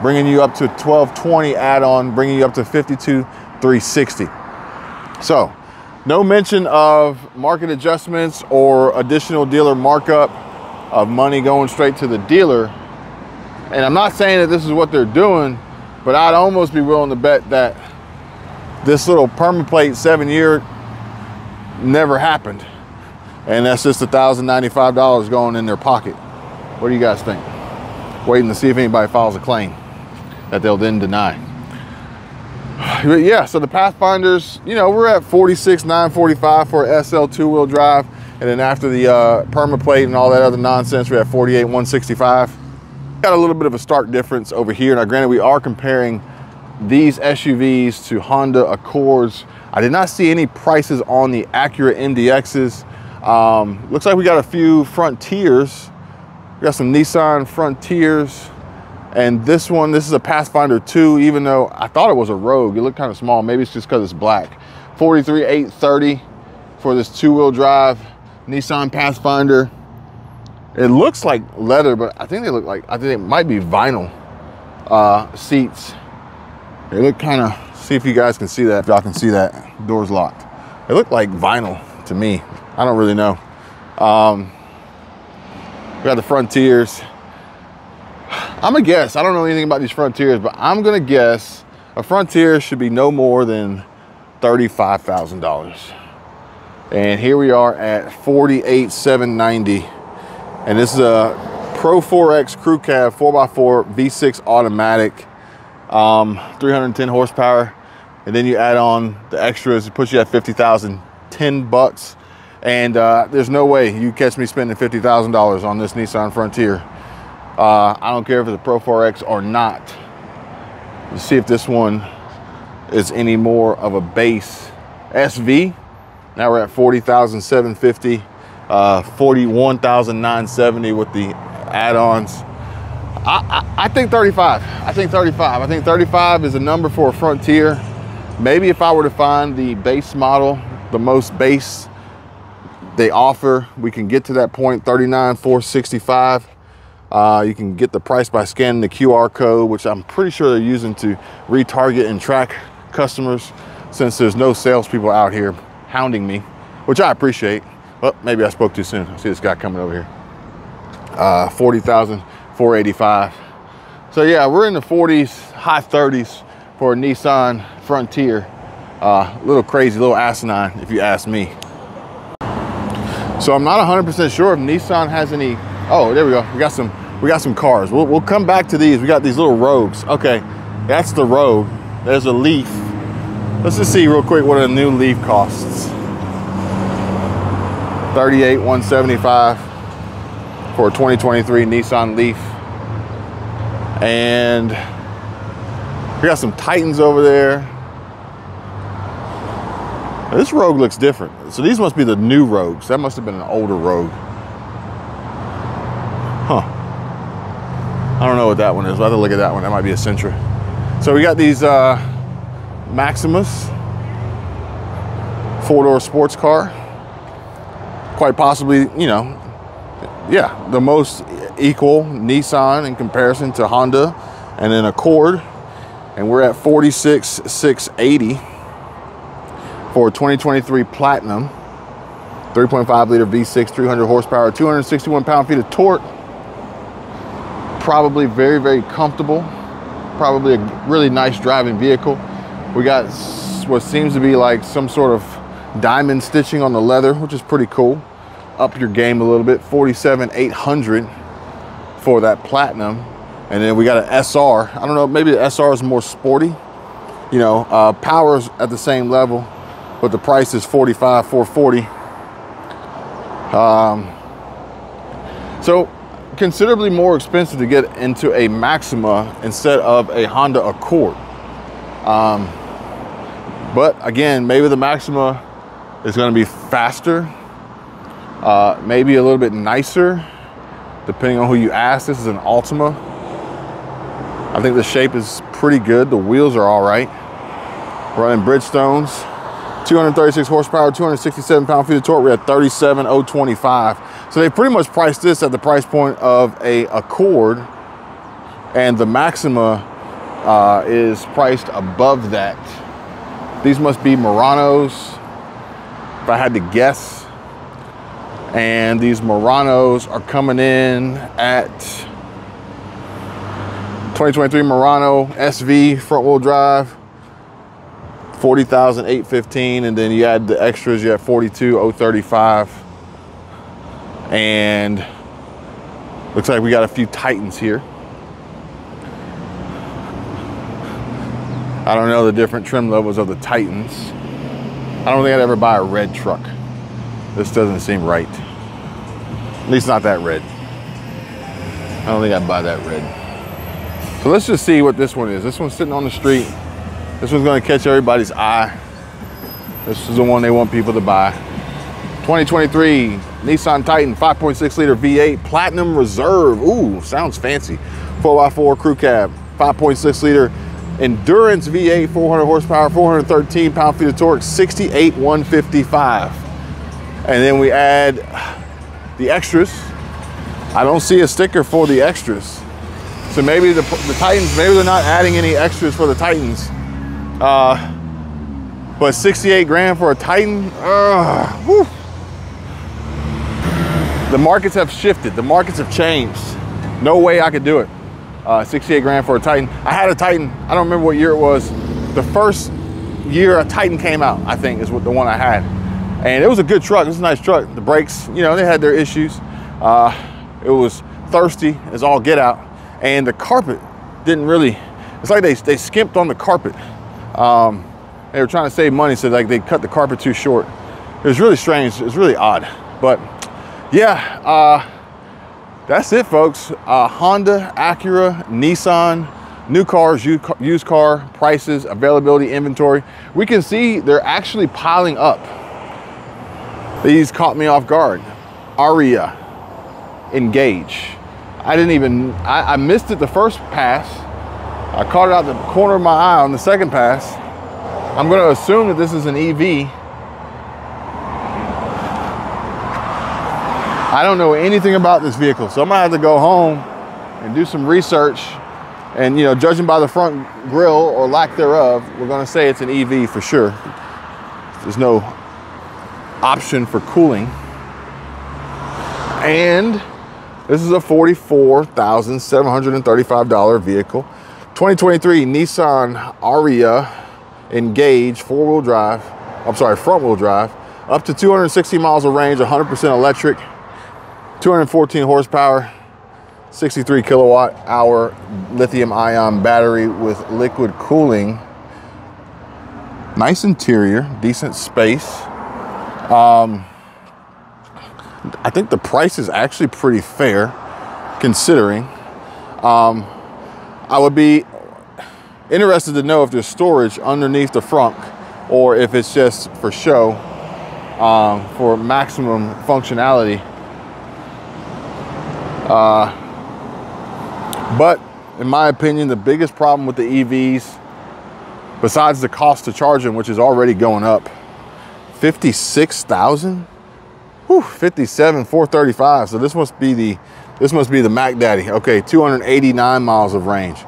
bringing you up to 1220 add-on bringing you up to 52 360 so no mention of market adjustments or additional dealer markup of money going straight to the dealer and I'm not saying that this is what they're doing, but I'd almost be willing to bet that this little permaplate seven year never happened. And that's just $1,095 going in their pocket. What do you guys think? Waiting to see if anybody files a claim that they'll then deny. But yeah, so the Pathfinders, you know, we're at 46, 945 for SL two wheel drive. And then after the uh, permaplate and all that other nonsense, we're at 48, 165. Got a little bit of a stark difference over here. Now, granted, we are comparing these SUVs to Honda Accords. I did not see any prices on the Acura MDXs. Um, looks like we got a few Frontiers. We got some Nissan Frontiers. And this one, this is a Pathfinder 2, even though I thought it was a Rogue. It looked kind of small. Maybe it's just because it's black. 43,830 for this two-wheel drive Nissan Pathfinder. It looks like leather, but I think they look like, I think it might be vinyl uh, seats. They look kind of, see if you guys can see that, if y'all can see that, door's locked. They look like vinyl to me. I don't really know. Um, we got the Frontiers. I'm a guess, I don't know anything about these Frontiers, but I'm gonna guess a Frontier should be no more than $35,000. And here we are at 48,790 and this is a Pro 4X Crew Cab 4x4 V6 automatic, um, 310 horsepower. And then you add on the extras, it puts you at 50,000, 10 bucks. And uh, there's no way you catch me spending $50,000 on this Nissan Frontier. Uh, I don't care if it's a Pro 4X or not. Let's see if this one is any more of a base SV. Now we're at 40,750, uh, 41,970 with the add-ons. I, I, I think 35. I think 35. I think 35 is a number for a Frontier. Maybe if I were to find the base model, the most base they offer, we can get to that point, 39, 465. Uh, you can get the price by scanning the QR code, which I'm pretty sure they're using to retarget and track customers since there's no salespeople out here hounding me, which I appreciate. Well, maybe I spoke too soon. I see this guy coming over here. Uh, 40,485. So yeah, we're in the 40s, high 30s for a Nissan Frontier. A uh, little crazy, little asinine, if you ask me. So I'm not 100% sure if Nissan has any. Oh, there we go. We got some. We got some cars. We'll, we'll come back to these. We got these little Rogues. Okay, that's the Rogue. There's a Leaf. Let's just see real quick what a new Leaf costs. 38 175 for a 2023 Nissan Leaf. And we got some Titans over there. This Rogue looks different. So these must be the new Rogues. That must have been an older Rogue. Huh. I don't know what that one is. We'll have to look at that one. That might be a Sentra. So we got these uh, Maximas four-door sports car. Quite possibly, you know, yeah, the most equal Nissan in comparison to Honda and then Accord and we're at 46,680 for 2023 Platinum. 3.5 liter V6, 300 horsepower, 261 pound feet of torque. Probably very, very comfortable. Probably a really nice driving vehicle. We got what seems to be like some sort of diamond stitching on the leather, which is pretty cool. Up your game a little bit. 47,800 for that Platinum. And then we got an SR. I don't know, maybe the SR is more sporty. You know, uh, power's at the same level, but the price is 45, 440. Um, so considerably more expensive to get into a Maxima instead of a Honda Accord. Um, but again, maybe the Maxima is going to be faster, uh, maybe a little bit nicer, depending on who you ask. This is an Altima. I think the shape is pretty good. The wheels are all right. Running Bridgestones, 236 horsepower, 267 pound feet of torque. We're at 37,025. So they pretty much priced this at the price point of a Accord, and the Maxima uh, is priced above that. These must be Muranos, if I had to guess. And these Muranos are coming in at 2023 Murano SV front wheel drive, 40,815. And then you add the extras, you have 42,035. And looks like we got a few Titans here. I don't know the different trim levels of the Titans. I don't think I'd ever buy a red truck. This doesn't seem right. At least not that red. I don't think I'd buy that red. So let's just see what this one is. This one's sitting on the street. This one's gonna catch everybody's eye. This is the one they want people to buy. 2023 Nissan Titan 5.6 liter V8 Platinum Reserve. Ooh, sounds fancy. 4x4 crew cab, 5.6 liter Endurance V8, 400 horsepower, 413 pound feet of torque, 68 155. And then we add the extras. I don't see a sticker for the extras. So maybe the, the Titans, maybe they're not adding any extras for the Titans. Uh, but 68 grand for a Titan, uh, the markets have shifted. The markets have changed. No way I could do it. Uh, 68 grand for a Titan. I had a Titan. I don't remember what year it was. The first year a Titan came out, I think, is what the one I had. And it was a good truck. It was a nice truck. The brakes, you know, they had their issues. Uh, it was thirsty as all get out and the carpet didn't really, it's like they, they skimped on the carpet. Um, they were trying to save money, so like they cut the carpet too short. it was really strange. It was really odd. But yeah, uh, that's it, folks. Uh, Honda, Acura, Nissan, new cars, used car prices, availability, inventory. We can see they're actually piling up. These caught me off guard. Ariya, Engage. I didn't even, I, I missed it the first pass. I caught it out the corner of my eye on the second pass. I'm gonna assume that this is an EV. I don't know anything about this vehicle, so I'm gonna have to go home and do some research. And you know, judging by the front grille or lack thereof, we're gonna say it's an EV for sure. There's no option for cooling. And this is a $44,735 vehicle. 2023 Nissan Ariya Engage four-wheel drive. I'm sorry, front-wheel drive. Up to 260 miles of range, 100% electric, 214 horsepower, 63 kilowatt hour lithium ion battery with liquid cooling. Nice interior, decent space. Um, I think the price is actually pretty fair considering. Um, I would be interested to know if there's storage underneath the front or if it's just for show um, for maximum functionality. Uh, but in my opinion, the biggest problem with the EVs, besides the cost to charge them, which is already going up, 56,000? Whew, 57, 435. So this must be the this must be the Mac Daddy. Okay, 289 miles of range.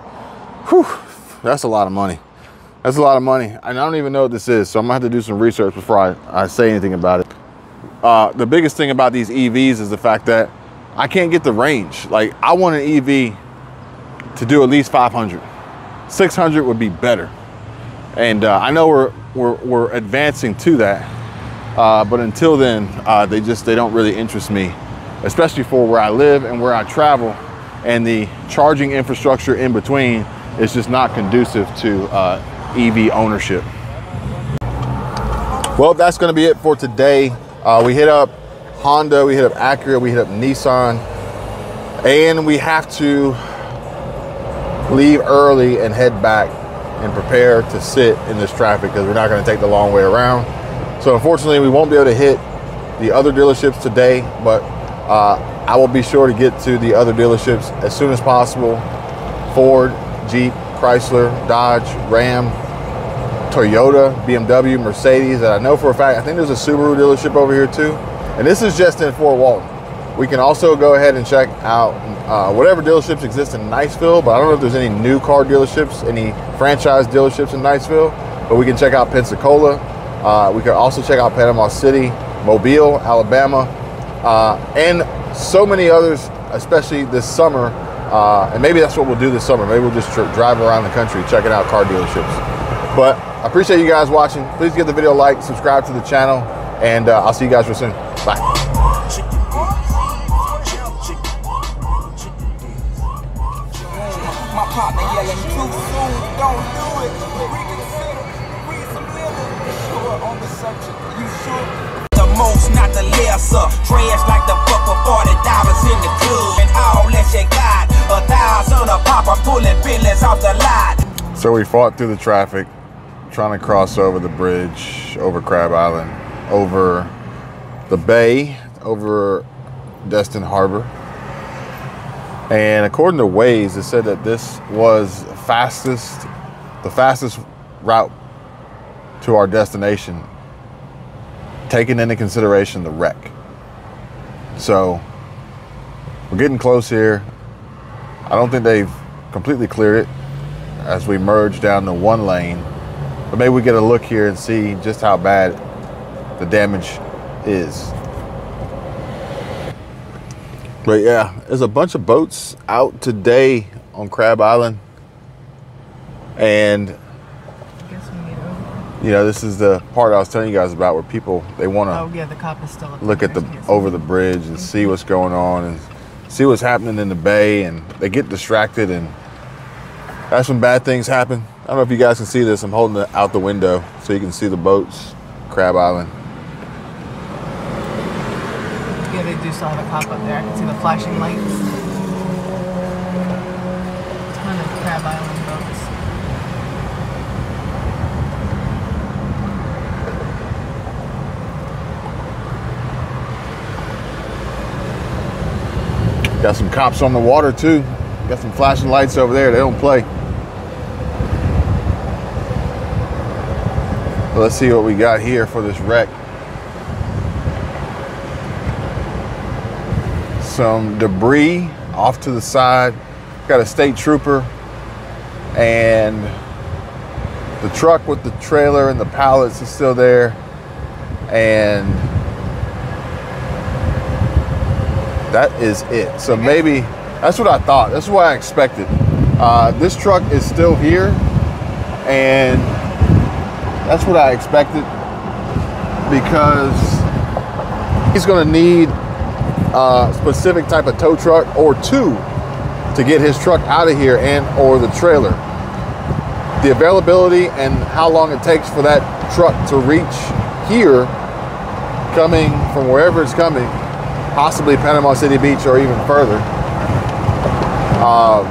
Whew, that's a lot of money. That's a lot of money. And I don't even know what this is, so I'm gonna have to do some research before I, I say anything about it. Uh, the biggest thing about these EVs is the fact that I can't get the range. Like I want an EV to do at least 500. 600 would be better. And uh, I know we're, we're, we're advancing to that. Uh, but until then, uh, they just they don't really interest me, especially for where I live and where I travel, and the charging infrastructure in between is just not conducive to uh, EV ownership. Well, that's going to be it for today. Uh, we hit up Honda, we hit up Acura, we hit up Nissan, and we have to leave early and head back and prepare to sit in this traffic because we're not going to take the long way around. So unfortunately, we won't be able to hit the other dealerships today, but uh, I will be sure to get to the other dealerships as soon as possible. Ford, Jeep, Chrysler, Dodge, Ram, Toyota, BMW, Mercedes, that I know for a fact. I think there's a Subaru dealership over here too. And this is just in Fort Walton. We can also go ahead and check out uh, whatever dealerships exist in Niceville, but I don't know if there's any new car dealerships, any franchise dealerships in Niceville, but we can check out Pensacola, uh, we can also check out Panama City, Mobile, Alabama, uh, and so many others, especially this summer. Uh, and maybe that's what we'll do this summer. Maybe we'll just drive around the country checking out car dealerships. But I appreciate you guys watching. Please give the video a like, subscribe to the channel, and uh, I'll see you guys real soon. Bye. The most, not the lesser. Trash like the fuck for forty dollars in the club, and all that you got. A thousand a pop, I'm pulling billions off the lot. So we fought through the traffic, trying to cross over the bridge, over Crab Island, over the bay, over Destin Harbor. And according to Waze, it said that this was fastest, the fastest route to our destination taking into consideration the wreck. So we're getting close here. I don't think they've completely cleared it as we merge down to one lane. But maybe we get a look here and see just how bad the damage is. But yeah, there's a bunch of boats out today on Crab Island. And you know, this is the part I was telling you guys about where people they want to oh yeah, the cop is still look at the over the bridge and see what's going on and see what's happening in the bay, and they get distracted, and that's when bad things happen. I don't know if you guys can see this. I'm holding it out the window so you can see the boats, Crab Island. Yeah, they do still have a cop up there. I can see the flashing lights. Ton of Crab Island boats. Got some cops on the water too. Got some flashing lights over there. They don't play. Let's see what we got here for this wreck. Some debris off to the side. Got a state trooper and the truck with the trailer and the pallets is still there. And that is it. So maybe that's what I thought. That's what I expected. Uh, this truck is still here, and that's what I expected because he's going to need a specific type of tow truck or two to get his truck out of here and or the trailer. The availability and how long it takes for that truck to reach here, coming from wherever it's coming, possibly Panama City Beach or even further. Um,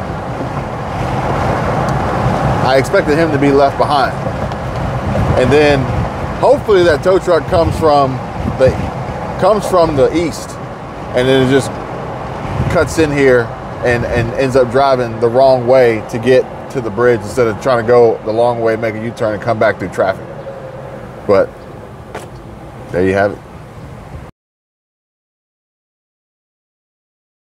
I expected him to be left behind. And then hopefully that tow truck comes from the comes from the east and then it just cuts in here and, and ends up driving the wrong way to get to the bridge instead of trying to go the long way, make a U-turn and come back through traffic. But there you have it.